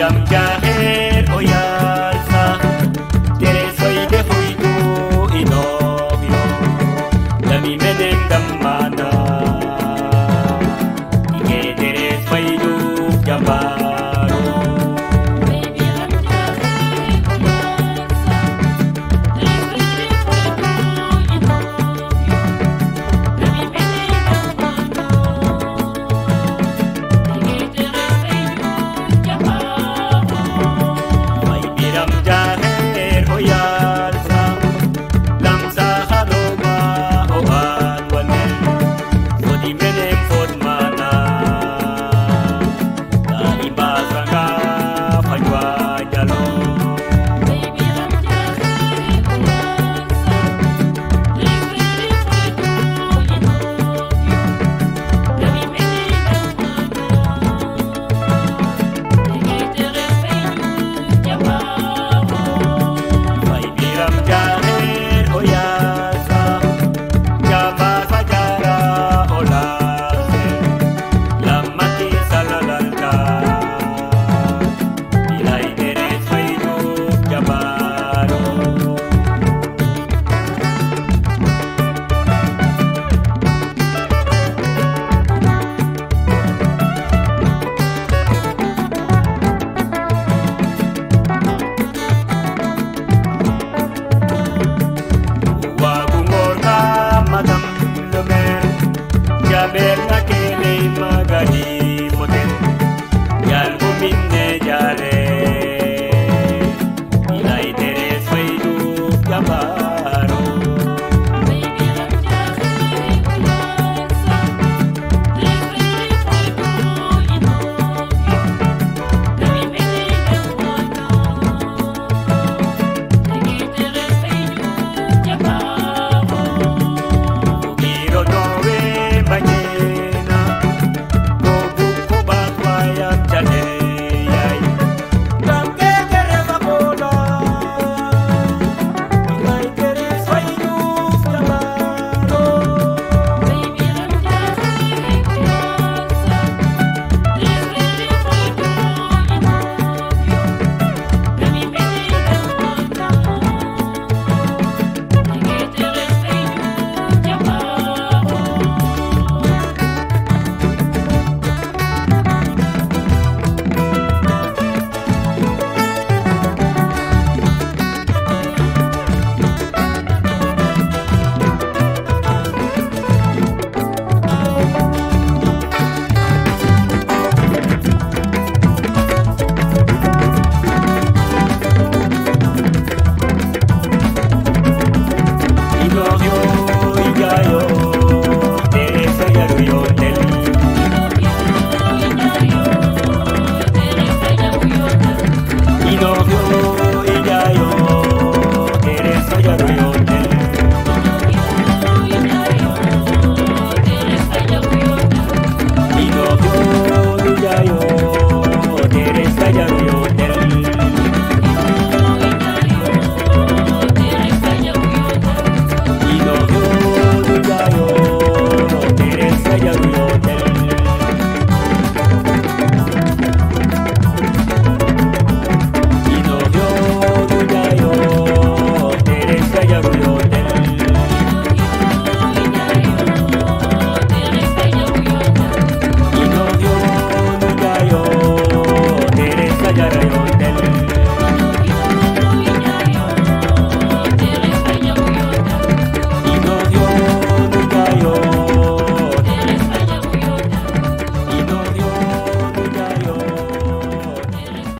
miram caer hoy alza Tienes hoy tu